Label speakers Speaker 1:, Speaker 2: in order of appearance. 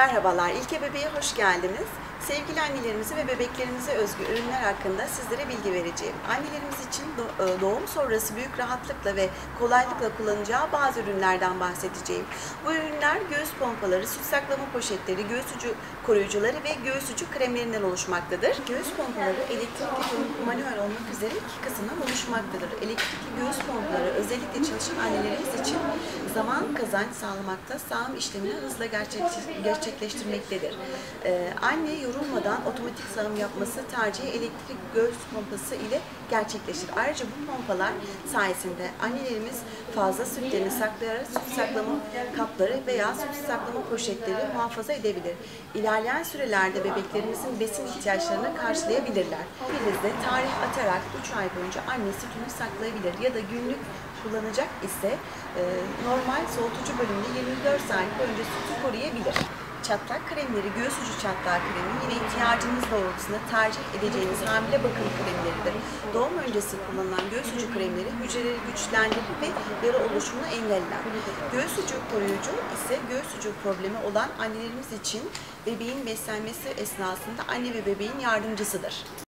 Speaker 1: Merhabalar, İlke Bebeğe hoş geldiniz. Sevgili annelerimize ve bebeklerimize özgü ürünler hakkında sizlere bilgi vereceğim. Annelerimiz için e, doğum sonrası büyük rahatlıkla ve kolaylıkla kullanacağı bazı ürünlerden bahsedeceğim. Bu ürünler göğüs pompaları, süt saklama poşetleri, göğüs ucu koruyucuları ve göğüs ucu kremlerinden oluşmaktadır. Göğüs pompaları elektrikli manuel olmak üzere iki kısımdan oluşmaktadır. Elektrikli göğüs pompaları özellikle çalışan annelerimiz için zaman kazanç sağlamakta, sağım işlemini hızla gerçek- gerçekleştirmektedir. Ee, anne yorulmadan otomatik sağım yapması tercihi elektrik göğüs pompası ile gerçekleşir. Ayrıca bu pompalar sayesinde annelerimiz fazla sütlerini saklayarak süt saklama kapları veya süt saklama poşetleri muhafaza edebilir. İlerleyen sürelerde bebeklerimizin besin ihtiyaçlarını karşılayabilirler. Elinizde tarih atarak 3 ay boyunca anne sütünü saklayabilir ya da günlük kullanacak ise e, normal soğutucu bölümünde 24 saat boyunca sütü koruyabilir. Çatlak kremleri, göğüs ucu çatlak kremi yine ihtiyacınız doğrultusunda tercih edeceğiniz hamile bakım kremleridir. Doğum öncesi kullanılan göğüs ucu kremleri hücreleri güçlendirir ve yara oluşumunu engeller. Göğüs ucu koruyucu ise göğüs ucu problemi olan annelerimiz için bebeğin beslenmesi esnasında anne ve bebeğin yardımcısıdır.